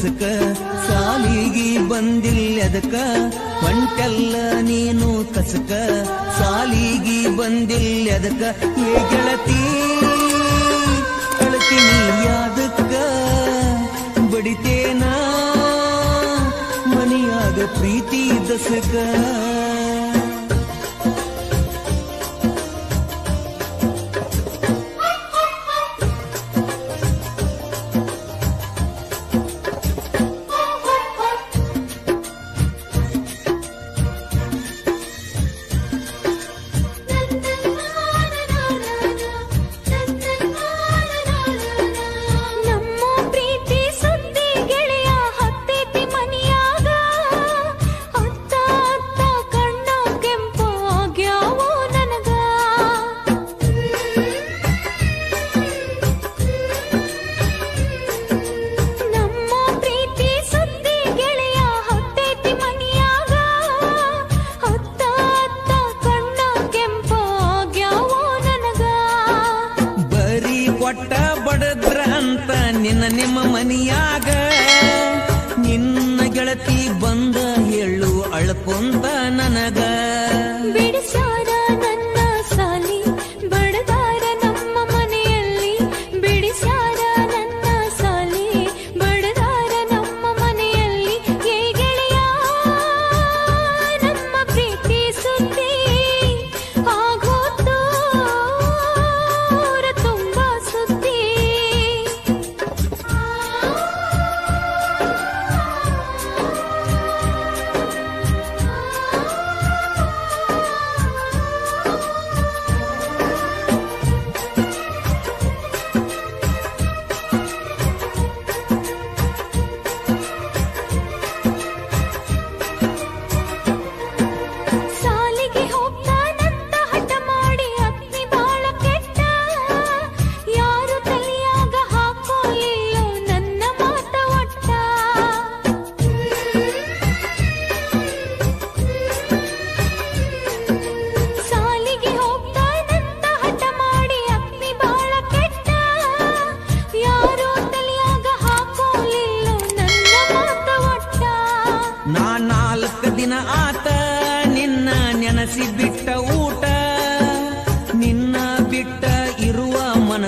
ಕೆಲ್ಸಕ್ಕ ಸಾಲಿಗಿ ಬಂದಿಲ್ಲದಕ ಹೊಂಟೆಲ್ಲ ನೀನು ಕಸಕ, ಸಾಲಿಗಿ ಬಂದಿಲ್ಲದಕ ಏ ಗೆಳತಿ ಕಳ್ತೀನಿ ಯಾದಕ್ಕ ಬಡಿತೇನಾ, ಮನೆಯಾಗ ಪ್ರೀತಿ ದಸಕ. ನಿನ್ನ ನಿಮ್ಮ ಮನಿಯಾಗ ನಿನ್ನ ಗೆಳತಿ ಬಂದ ಹೇಳು ಅಳ್ಕೊಂಡ ನನಗ.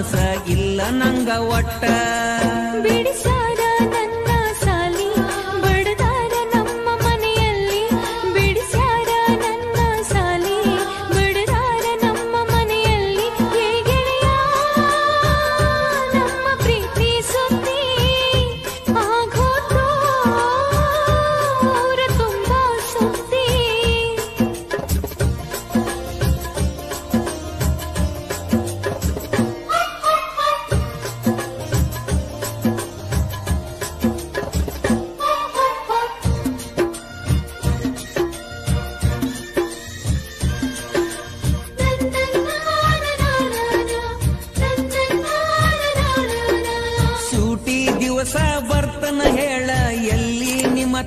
ಮನಸ ಇಲ್ಲ ನಂಗ ಒಟ್ಟ.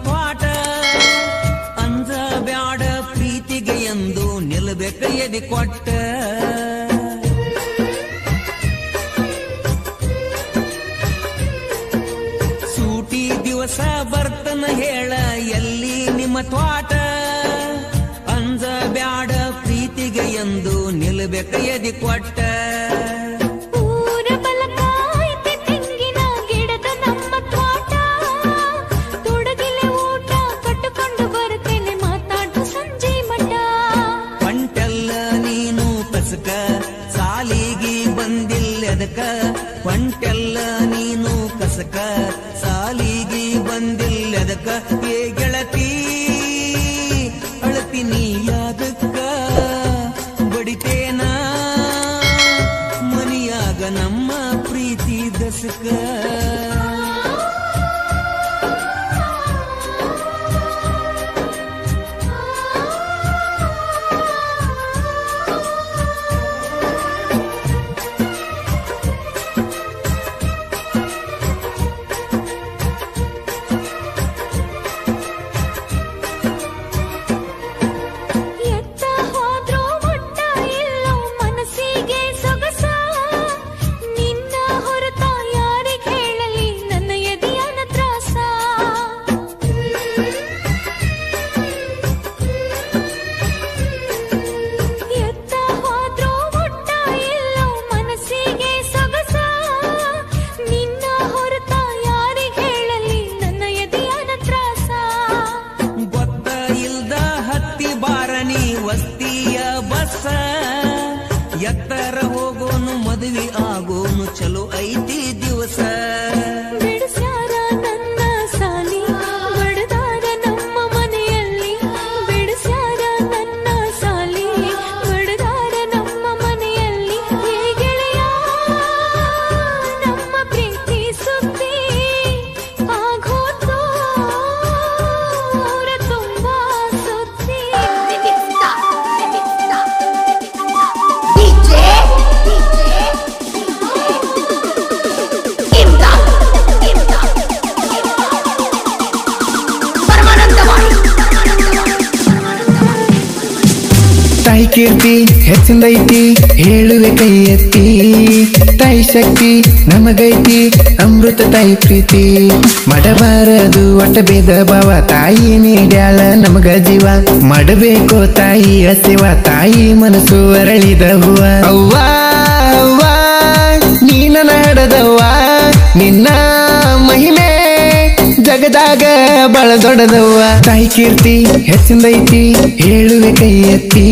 ತ್ವಾಟ ಅಂಜ ಬ್ಯಾಡ ಪ್ರೀತಿಗೆ ಎಂದು ನಿಲ್ಬೇಕ ಎದಿ ಕೊಟ್ಟ. ಸೂಟಿ ದಿವಸ ಬರ್ತನ ಹೇಳ, ಎಲ್ಲಿ ನಿಮ್ಮ ತ್ವಾಟ ಅಂಜ ಬ್ಯಾಡ ಪ್ರೀತಿಗೆ ಎಂದು ನಿಲ್ಬೇಕ ಎದಿ ಕೊಟ್ಟ. ಪಂಟೆಲ್ಲ ನೀನು ಕಸಕ ಸಾಲಿಗೆ ಬಂದಿಲ್ಲದಕ ಏ ಗೆಳತಿ ಅಳತೀನಿ ಯಾದಕ್ಕ ಬಡಿತೇನ? ಮನಿಯಾಗ ನಮ್ಮ ಪ್ರೀತಿ ದಸಕ. ಐತಿ ದಿವಸ. ತಾಯಿ ಕೀರ್ತಿ ಹೆಚ್ಚಿಂದೈತಿ ಹೇಳುವೆ ಕೈ ಎತ್ತಿ. ತಾಯಿ ಶಕ್ತಿ, ನಮಗೈತಿ, ಅಮೃತ ತಾಯಿ ಪ್ರೀತಿ. ಮಡಬಾರದು, ಒಟ್ಟ ಬೇದ ಭಾವ, ತಾಯಿ ನೀಡ್ಯಾಳ ನಮಗ ಜೀವ. ಮಾಡಬೇಕು ತಾಯಿ ಹಸಿವ, ತಾಯಿ ಮನಸ್ಸು ಅರಳಿದ ಹೂವ. ನೀನ ನಡದವ್ವ. ನಿನ್ನ ಮಹಿಮೆ ಜಗದಾಗ ಬಳ ದೊಡ್ಡದವ್ವ. ತಾಯಿ ಕೀರ್ತಿ ಹೆಚ್ಚಿಂದೈತಿ ಹೇಳುವೆ ಕೈ ಎತ್ತಿ.